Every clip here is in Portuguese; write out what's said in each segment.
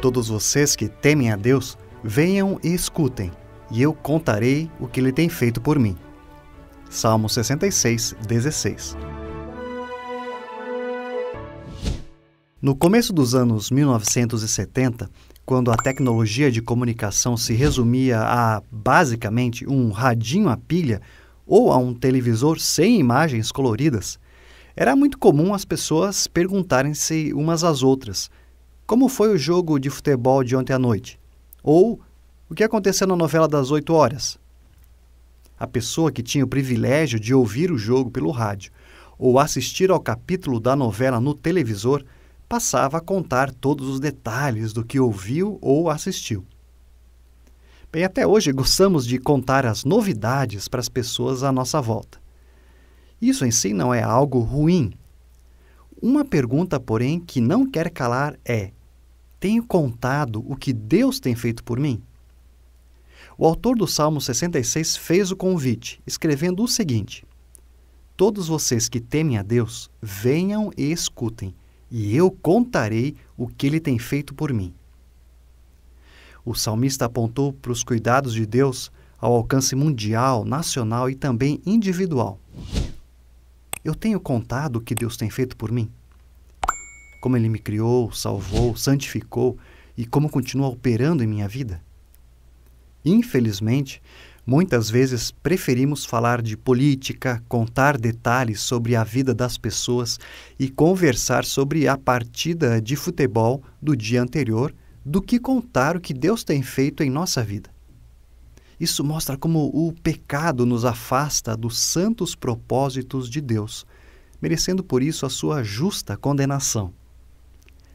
Todos vocês que temem a Deus, venham e escutem, e eu contarei o que ele tem feito por mim. Salmo 66, 16. No começo dos anos 1970, quando a tecnologia de comunicação se resumia a, basicamente, um radinho a pilha ou a um televisor sem imagens coloridas, era muito comum as pessoas perguntarem-se umas às outras como foi o jogo de futebol de ontem à noite? Ou o que aconteceu na novela das 8 horas? A pessoa que tinha o privilégio de ouvir o jogo pelo rádio ou assistir ao capítulo da novela no televisor passava a contar todos os detalhes do que ouviu ou assistiu. Bem, até hoje gostamos de contar as novidades para as pessoas à nossa volta. Isso em si não é algo ruim. Uma pergunta, porém, que não quer calar é: tenho contado o que Deus tem feito por mim? O autor do Salmo 66 fez o convite, escrevendo o seguinte: Todos vocês que temem a Deus, venham e escutem, e eu contarei o que ele tem feito por mim. O salmista apontou para os cuidados de Deus ao alcance mundial, nacional e também individual. Eu tenho contado o que Deus tem feito por mim? Como Ele me criou, salvou, santificou e como continua operando em minha vida? Infelizmente, muitas vezes preferimos falar de política, contar detalhes sobre a vida das pessoas e conversar sobre a partida de futebol do dia anterior do que contar o que Deus tem feito em nossa vida. Isso mostra como o pecado nos afasta dos santos propósitos de Deus, merecendo por isso a sua justa condenação.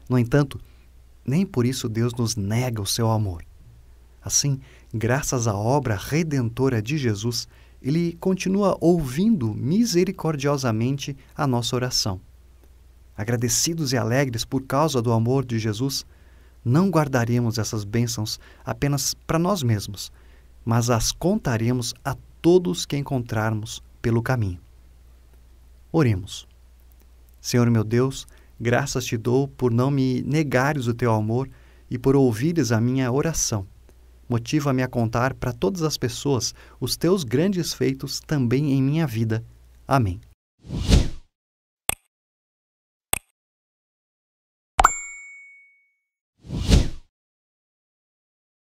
No entanto, nem por isso Deus nos nega o seu amor. Assim, graças à obra redentora de Jesus, ele continua ouvindo misericordiosamente a nossa oração. Agradecidos e alegres por causa do amor de Jesus, não guardaremos essas bênçãos apenas para nós mesmos, mas as contaremos a todos que encontrarmos pelo caminho. Oremos. Senhor meu Deus, Graças te dou por não me negares o teu amor e por ouvires a minha oração. Motiva-me a contar para todas as pessoas os teus grandes feitos também em minha vida. Amém.